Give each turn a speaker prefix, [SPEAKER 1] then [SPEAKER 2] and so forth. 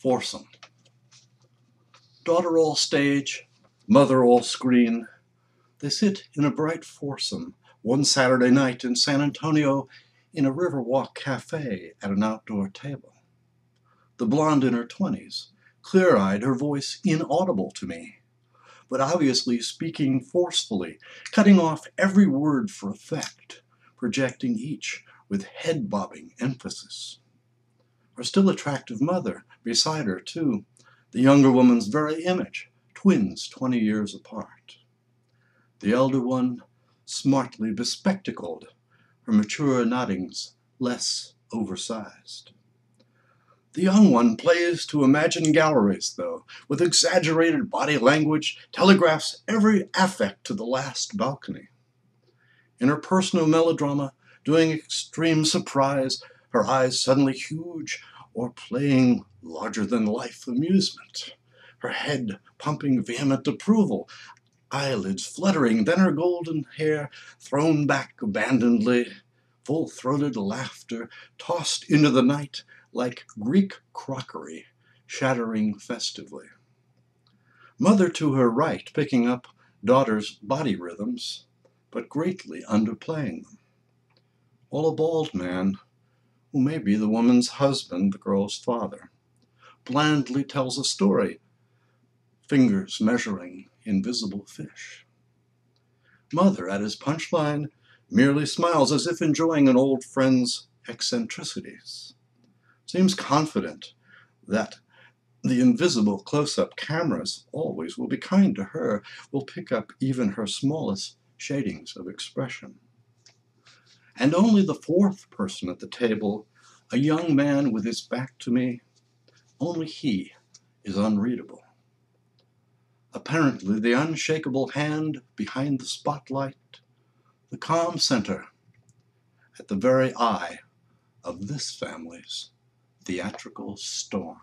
[SPEAKER 1] Foursome. Daughter all stage, mother all screen. They sit in a bright foursome one Saturday night in San Antonio in a Riverwalk cafe at an outdoor table. The blonde in her twenties, clear eyed, her voice inaudible to me, but obviously speaking forcefully, cutting off every word for effect, projecting each with head bobbing emphasis. Her still attractive mother, beside her, too, the younger woman's very image, twins 20 years apart. The elder one, smartly bespectacled, her mature noddings less oversized. The young one plays to imagine galleries, though, with exaggerated body language, telegraphs every affect to the last balcony. In her personal melodrama, doing extreme surprise, her eyes suddenly huge, or playing larger than life amusement, her head pumping vehement approval, eyelids fluttering, then her golden hair thrown back abandonedly, full throated laughter tossed into the night like Greek crockery shattering festively. Mother to her right, picking up daughter's body rhythms, but greatly underplaying them. All a bald man, who may be the woman's husband, the girl's father, blandly tells a story, fingers measuring invisible fish. Mother, at his punchline, merely smiles as if enjoying an old friend's eccentricities. Seems confident that the invisible close up cameras always will be kind to her, will pick up even her smallest shadings of expression. And only the fourth person at the table, a young man with his back to me, only he is unreadable. Apparently, the unshakable hand behind the spotlight, the calm center at the very eye of this family's theatrical storm.